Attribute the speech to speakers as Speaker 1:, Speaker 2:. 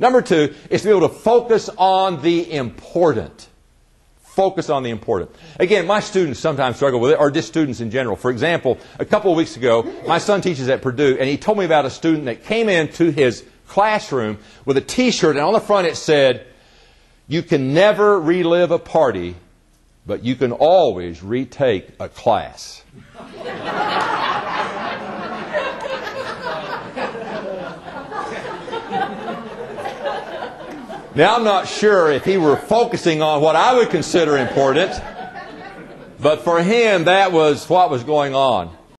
Speaker 1: Number two is to be able to focus on the important. Focus on the important. Again, my students sometimes struggle with it, or just students in general. For example, a couple of weeks ago, my son teaches at Purdue, and he told me about a student that came into his classroom with a t-shirt, and on the front it said, you can never relive a party, but you can always retake a class. Now, I'm not sure if he were focusing on what I would consider important, but for him, that was what was going on.